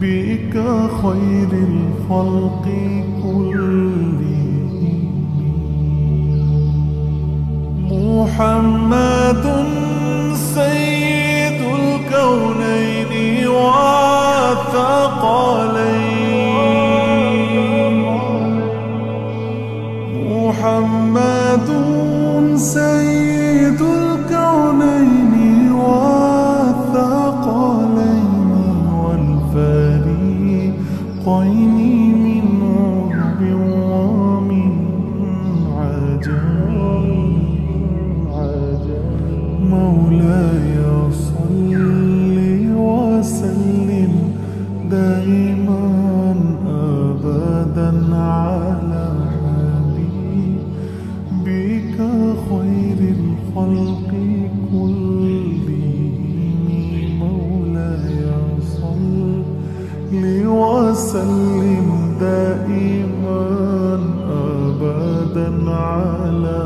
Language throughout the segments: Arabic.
حبيبك خير الخلق كلهم. محمد والفريقين من عرب ومن عجم مولاي صل وسلم دائما ابدا على حبيبك خير الخلق. وسلم دائما ابدا على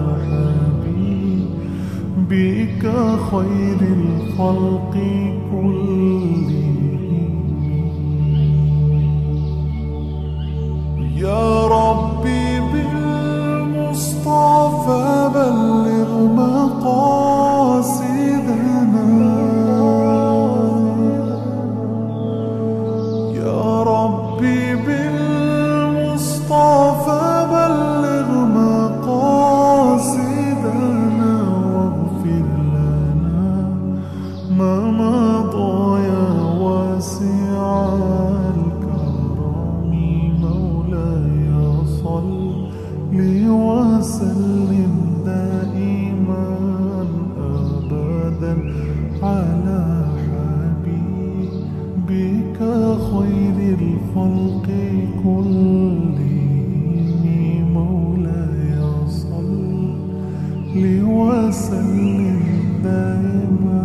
حبيبك خير الخلق كلهم. يا ربي بالمصطفى بلغ الكرم مولاي صل وسلم دائما ابدا على حبيبك خير الخلق كلهم. مولاي صل وسلم دائما